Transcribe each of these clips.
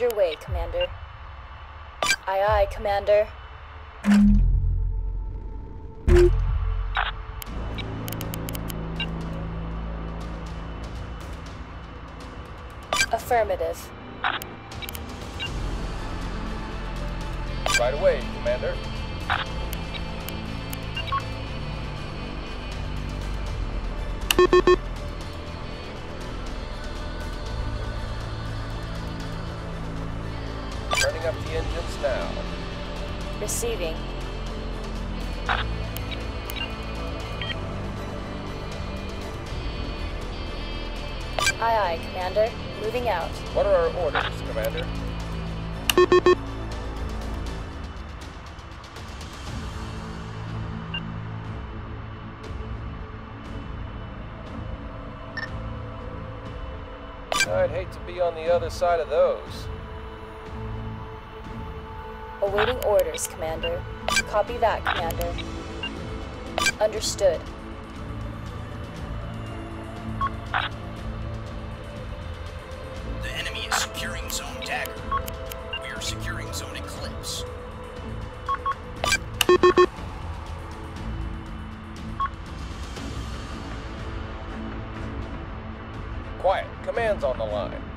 underway, Commander. Aye aye, Commander. Affirmative. Right away, Commander. Receiving. Aye aye, Commander. Moving out. What are our orders, Commander? I'd hate to be on the other side of those. Awaiting orders, Commander. Copy that, Commander. Understood. The enemy is securing Zone Dagger. We are securing Zone Eclipse. Quiet. Command's on the line.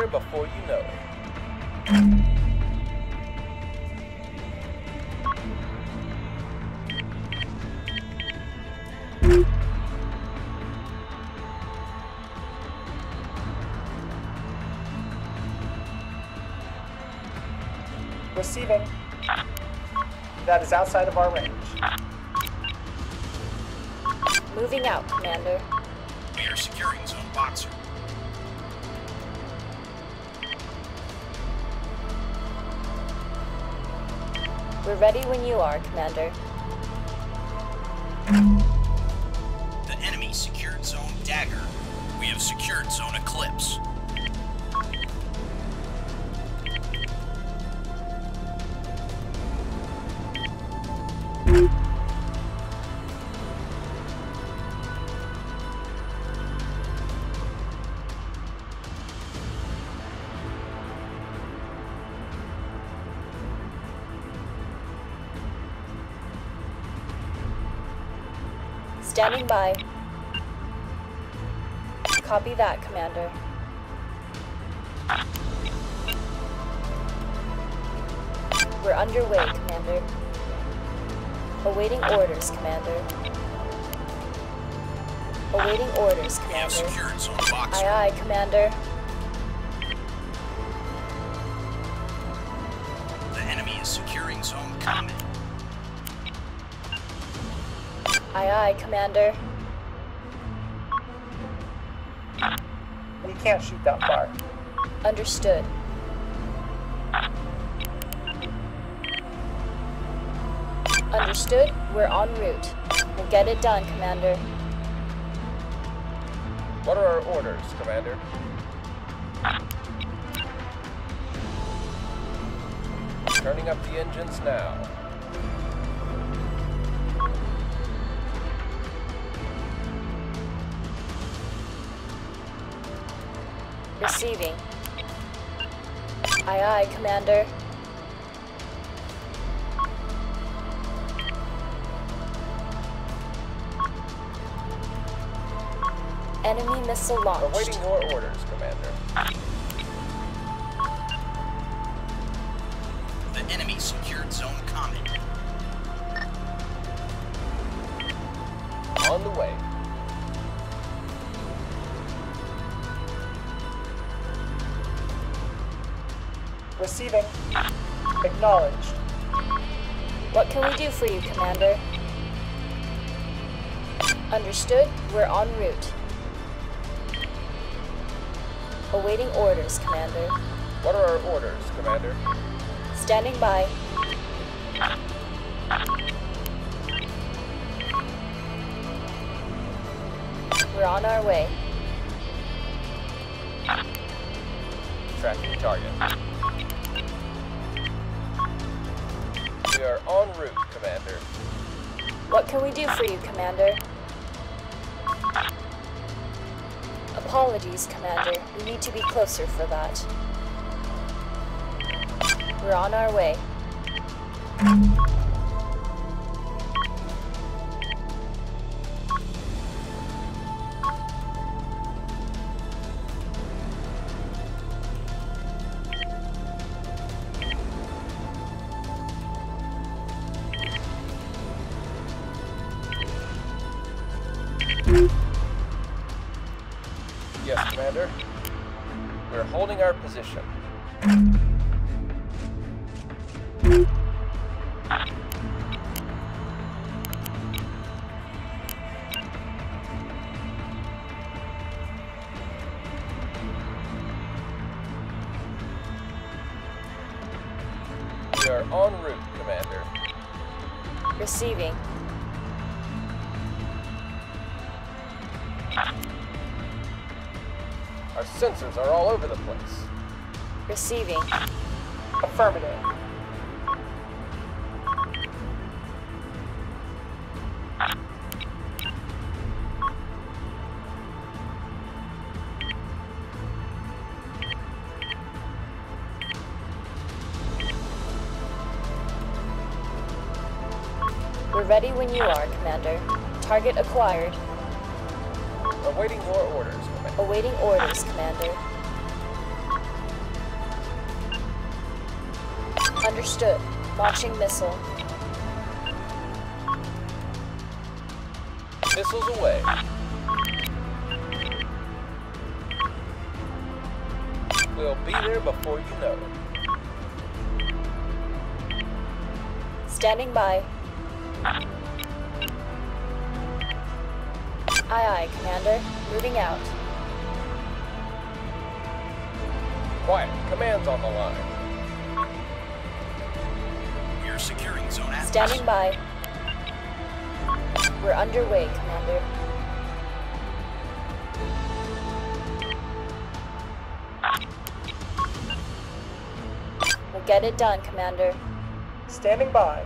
There before you know it. Receiving. That is outside of our range. Moving out, Commander. We're ready when you are, Commander. The enemy secured Zone Dagger. We have secured Zone Eclipse. By. Copy that, Commander. We're underway, Commander. Awaiting orders, Commander. Awaiting orders, We have Commander. secured Zone Boxer. Aye aye, Commander. Commander. We can't shoot that far. Understood. Understood. We're en route. We'll get it done, Commander. What are our orders, Commander? Turning up the engines now. Receiving. Aye aye, Commander. Enemy missile launched. Awaiting your orders, Commander. Acknowledged. What can we do for you, Commander? Understood. We're en route. Awaiting orders, Commander. What are our orders, Commander? Standing by. We're on our way. Tracking target. We are en route, Commander. What can we do for you, Commander? Apologies, Commander. We need to be closer for that. We're on our way. Commander. We're holding our position. Our sensors are all over the place. Receiving. Affirmative. We're ready when you are, Commander. Target acquired. Awaiting your orders, Commander. Awaiting orders, Commander. Understood. Launching missile. Missiles away. We'll be there before you know it. Standing by. Aye, aye, Commander. Moving out. Quiet. Command's on the line. We are securing Zone Atlas. Standing by. We're underway, Commander. We'll get it done, Commander. Standing by.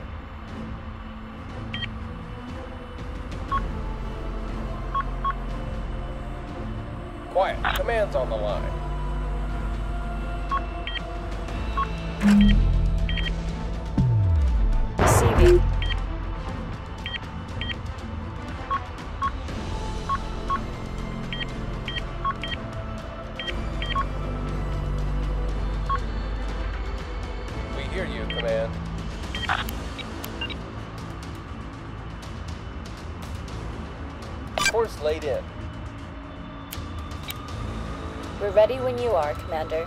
Quiet. Command's on the line. Receiving. We hear you, Command. Course laid in. We're ready when you are, Commander.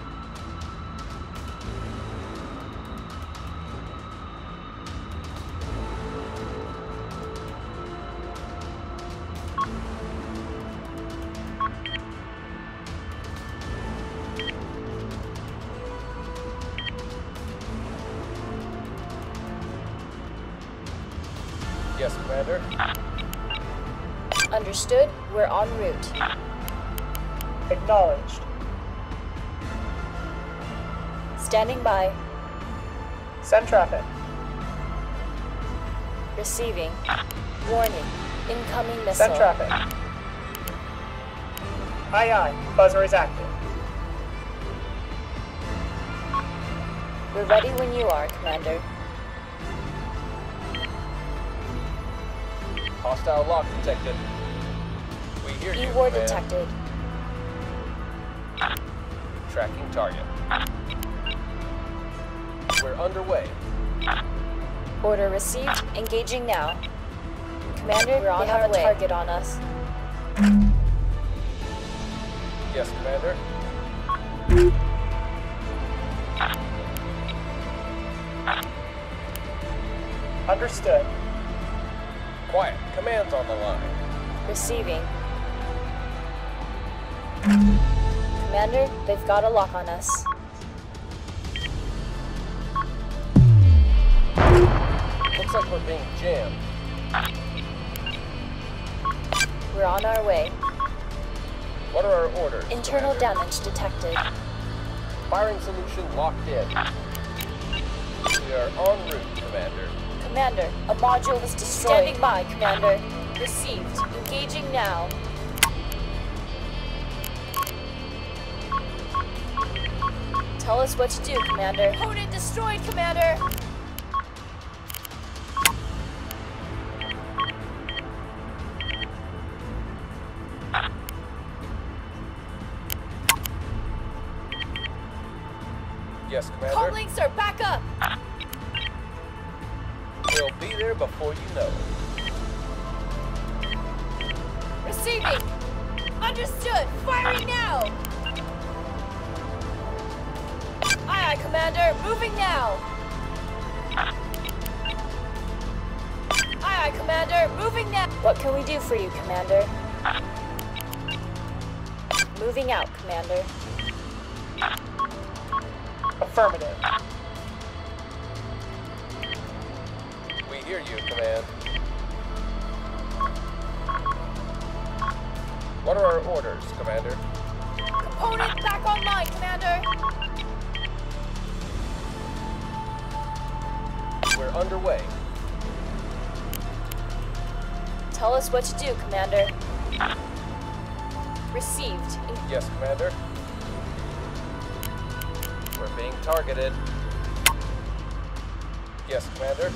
By. Send traffic. Receiving. Warning. Incoming missile. Send traffic. Aye aye. Buzzer is active. We're ready when you are, Commander. Hostile lock detected. We hear you, E-war Command. detected. Tracking target. We're underway. Order received. Engaging now. Commander, we're on they have a target on us. Yes, Commander. Understood. Quiet. Command's on the line. Receiving. Commander, they've got a lock on us. Looks like we're being jammed. We're on our way. What are our orders? Internal commander? damage detected. Firing solution locked in. We are en route, Commander. Commander, a module was destroyed. Standing by, Commander. Received. Engaging now. Tell us what to do, Commander. Opponent destroyed, Commander! Tell us what to do, Commander. Received. Yes, Commander. We're being targeted. Yes, Commander.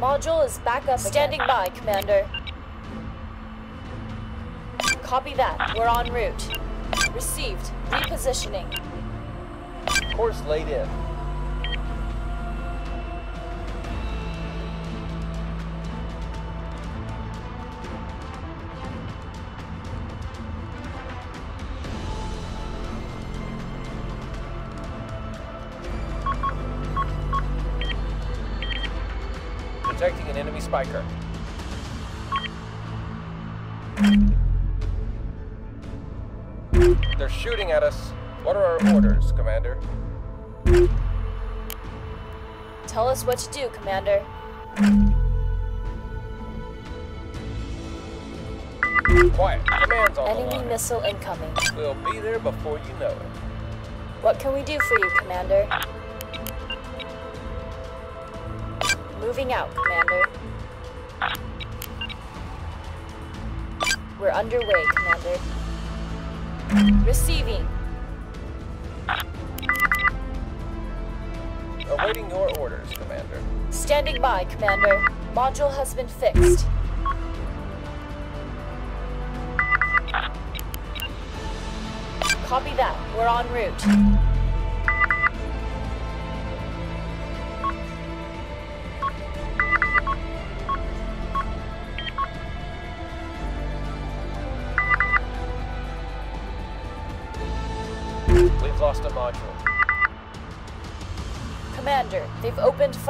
Module is back up. Standing by, Commander. Copy that. We're en route. Received. Repositioning. Course laid in. Spiker. They're shooting at us. What are our orders, Commander? Tell us what to do, Commander. Quiet. Command's on the Enemy missile incoming. We'll be there before you know it. What can we do for you, Commander? Moving out, Commander. We're underway, Commander. Receiving. Awaiting your orders, Commander. Standing by, Commander. Module has been fixed. Copy that. We're en route.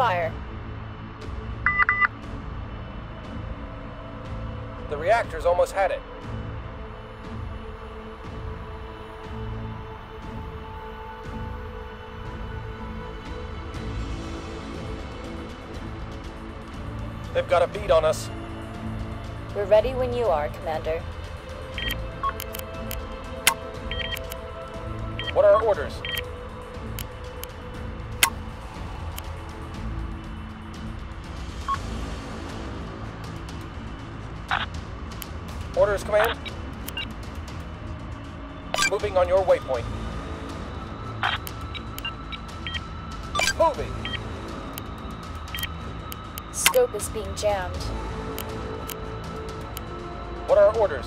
Fire. The reactor's almost had it. They've got a beat on us. We're ready when you are, Commander. What are our orders? Command. Moving on your waypoint. Moving. Scope is being jammed. What are our orders?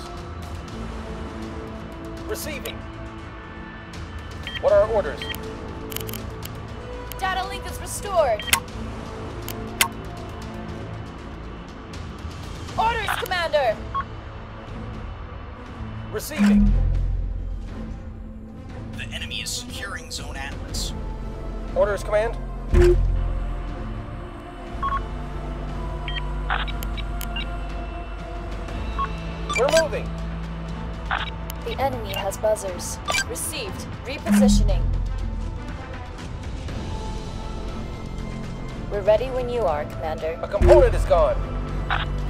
Receiving. What are our orders? Data link is restored. Orders, Commander! Receiving. The enemy is securing Zone Atlas. Orders, Command. We're moving. The enemy has buzzers. Received. Repositioning. We're ready when you are, Commander. A component is gone.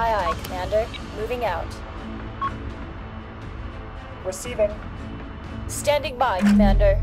Aye, aye, Commander. Moving out. Receiving. Standing by, Commander.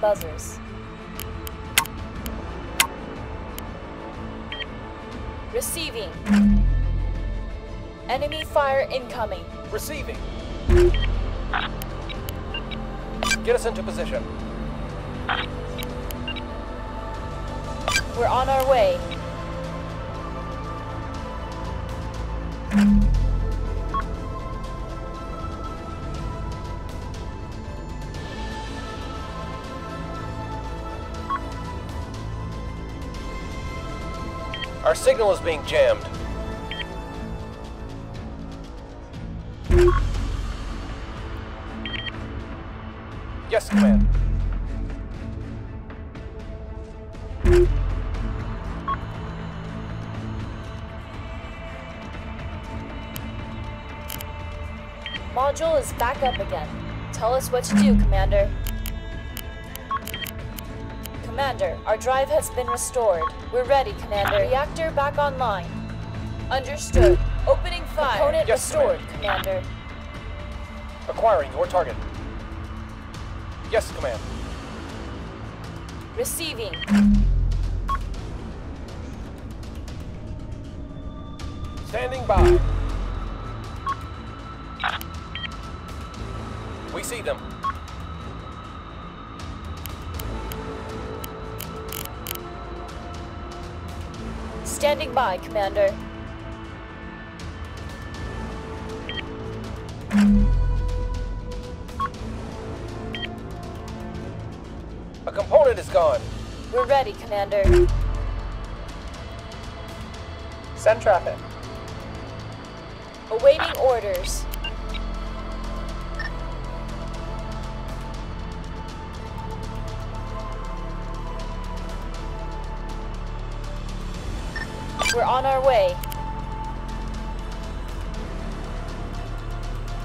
Buzzers. Receiving. Enemy fire incoming. Receiving. Get us into position. We're on our way. Signal is being jammed. Yes, Command. Module is back up again. Tell us what to do, Commander. Our drive has been restored. We're ready, Commander. Reactor back online. Understood. Opening fire. Component Yes, restored, Commander. Acquiring your target. Yes, Command. Receiving. Standing by. We see them. Standing by, Commander. A component is gone. We're ready, Commander. Send traffic. Awaiting orders. We're on our way.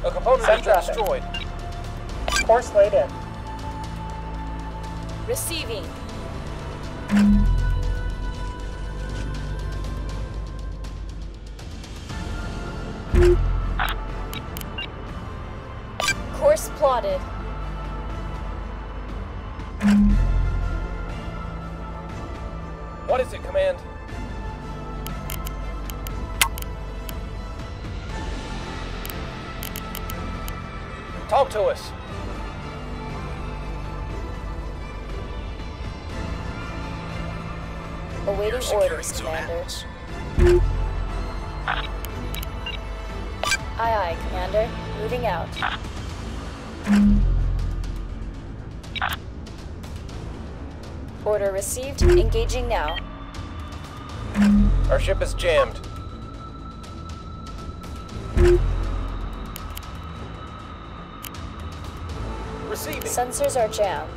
A component Send has been destroyed. Course laid in. Receiving. Course plotted. What is it, Command? To us. Awaiting orders, Commander. Aye, aye, Commander. Moving out. Order received. Engaging now. Our ship is jammed. Sensors are jammed.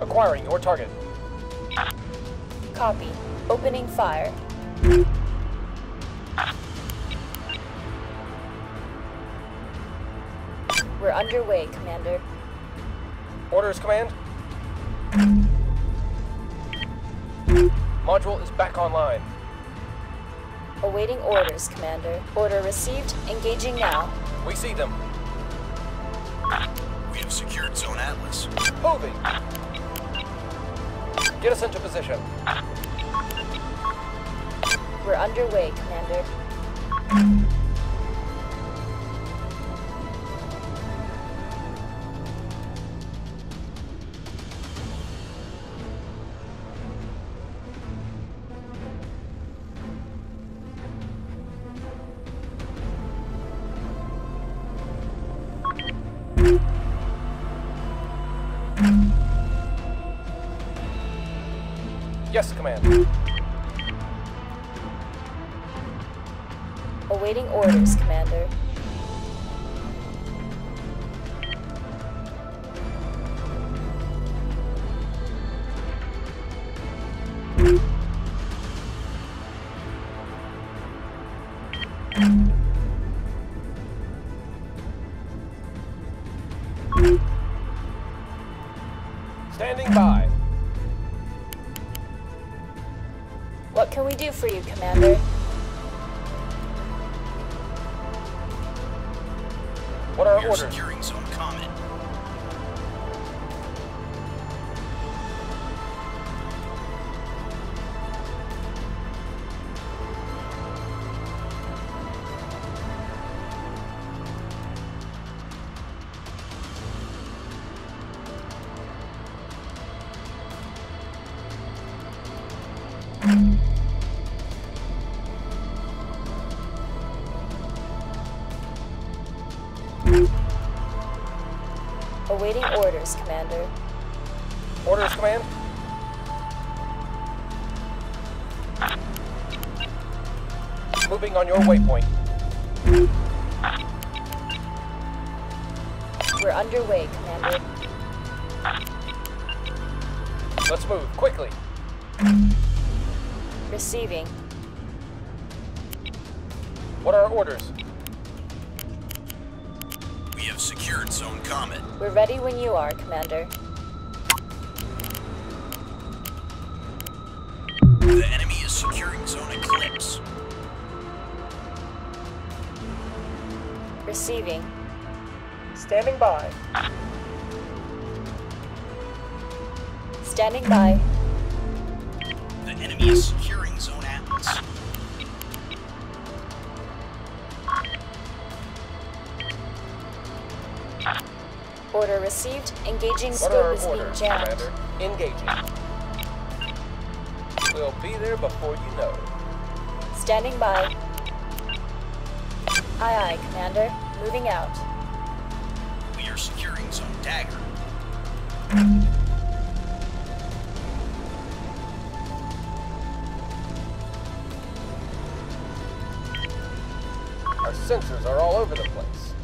Acquiring your target. Copy. Opening fire. We're underway, Commander. Orders, Command. Module is back online. Awaiting orders, Commander. Order received. Engaging now. We see them. We have secured Zone Atlas. Moving. Get us into position. We're underway, Commander. command. Awaiting orders, Commander. Thank you. Do for you, Commander? What are We are orders? Moving on your waypoint. We're underway, Commander. Let's move, quickly. Receiving. What are our orders? We have secured Zone Comet. We're ready when you are, Commander. The enemy is securing Zone Eclipse. Receiving. Standing by. Standing by. The enemy is securing Zone Atlas. Order received. Engaging What scope our is being jammed. Commander? Engaging. We'll be there before you know it. Standing by. Aye, aye, Commander. Moving out. We are securing Zone Dagger. Our sensors are all over the place.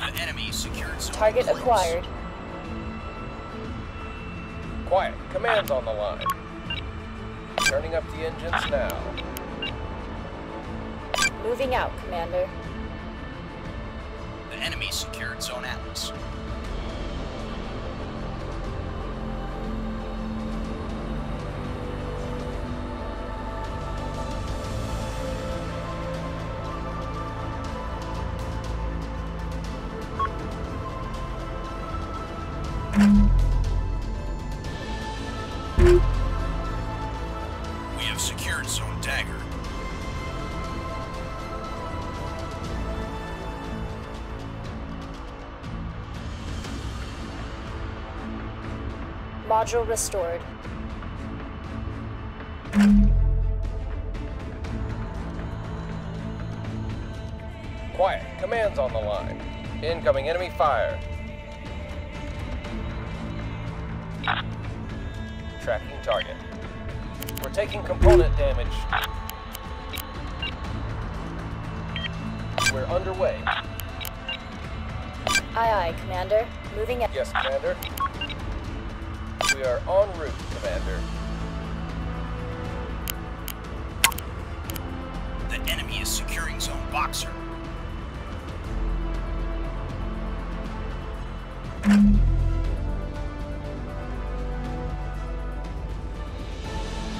The enemy secured Zone Target Eclipse. acquired. Quiet. Command's on the line. Turning up the engines now. Moving out, Commander. The enemy secured Zone Atlas. Module restored. Quiet. Command's on the line. Incoming enemy fire. Tracking target. We're taking component damage. We're underway. Aye, aye, Commander. Moving out. Yes, Commander. We are en route, Commander. The enemy is securing Zone Boxer.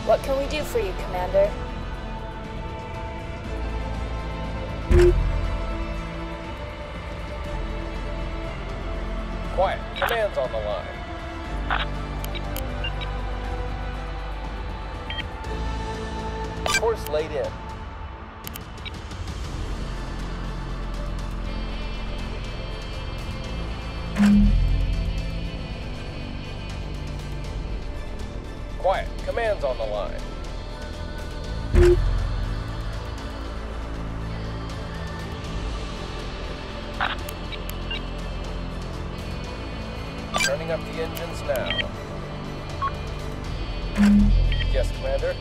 What can we do for you, Commander? Quiet. Command's on the line. Quiet. Command's on the line. Turning up the engines now. Yes, Commander.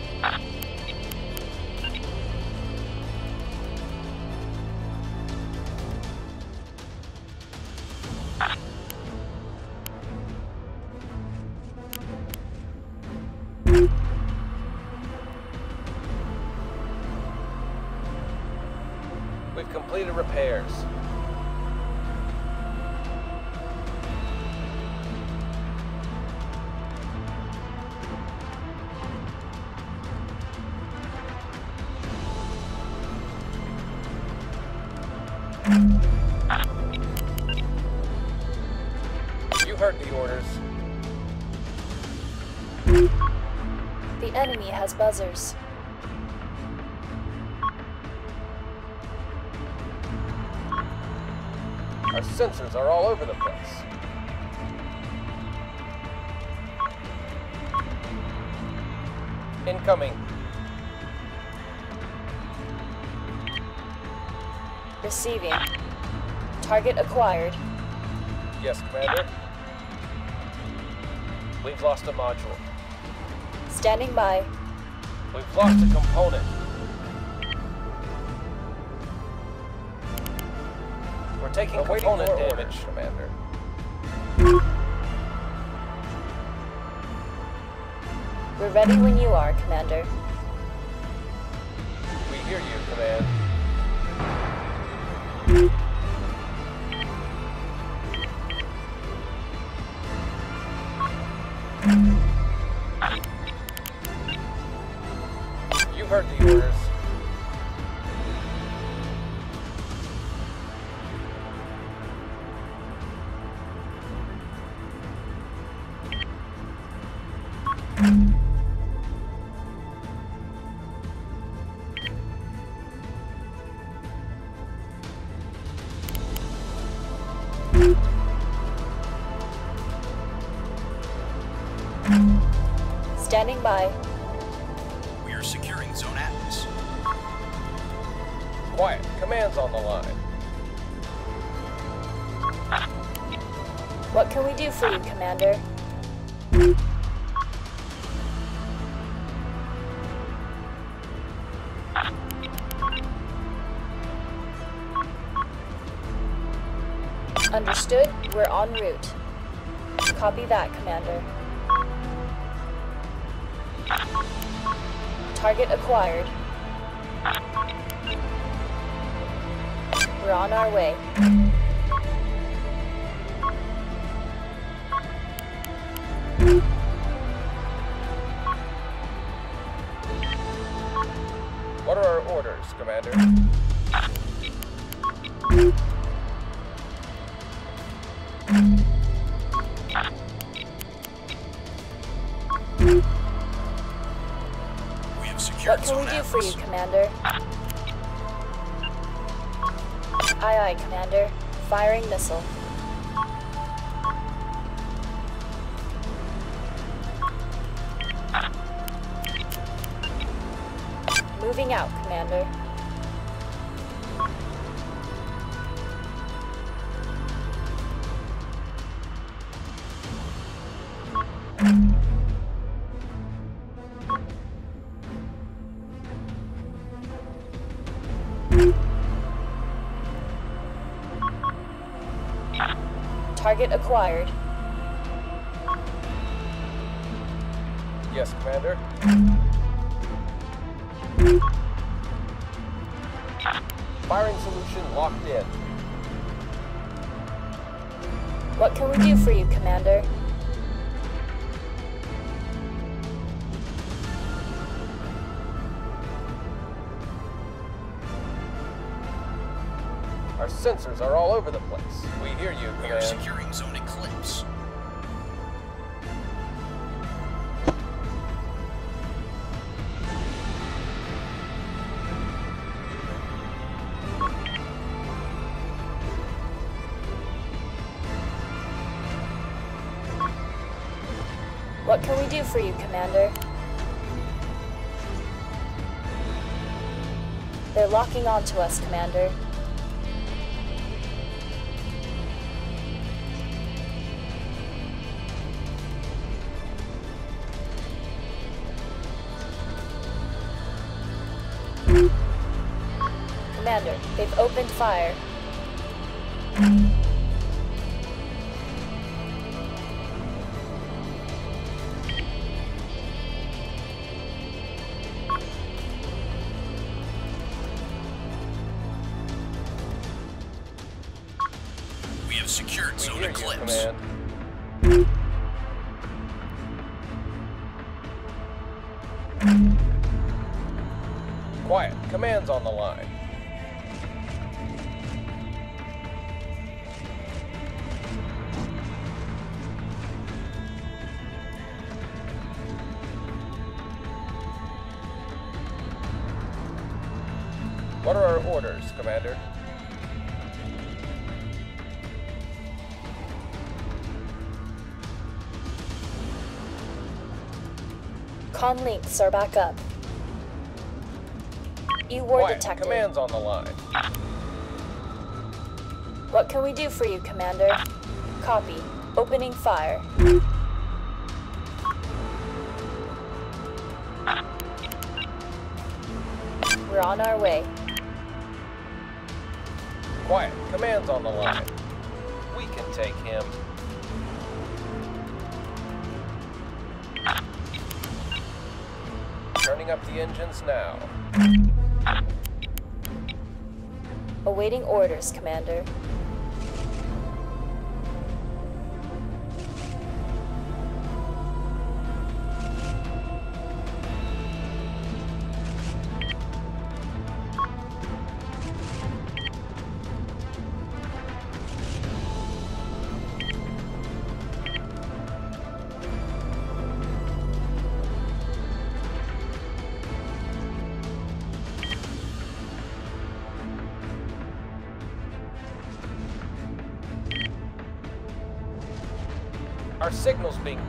Buzzers. Our sensors are all over the place. Incoming. Receiving. Target acquired. Yes, Commander. We've lost a module. Standing by. We've lost a component. We're taking Awaiting component more damage, orders. Commander. We're ready when you are, Commander. We hear you, Command. Standing by. We are securing Zone Atlas. Quiet. Command's on the line. What can we do for you, Commander? En route. Copy that, Commander. Target acquired. We're on our way. What are our orders, Commander? We have secured What can we do for you, Commander? Aye, aye, Commander. Firing missile. Moving out, Commander. Target acquired. Sensors are all over the place. We hear you, We are securing Zone Eclipse. What can we do for you, Commander? They're locking onto us, Commander. Commander, fire. We have secured We Zone Eclipse. Quiet. Command's on the line. Links are back up. You war Quiet. detected. Command's on the line. What can we do for you, Commander? Copy. Opening fire. We're on our way. Quiet. Command's on the line. Turning up the engines now. Awaiting orders, Commander.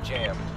Jammed.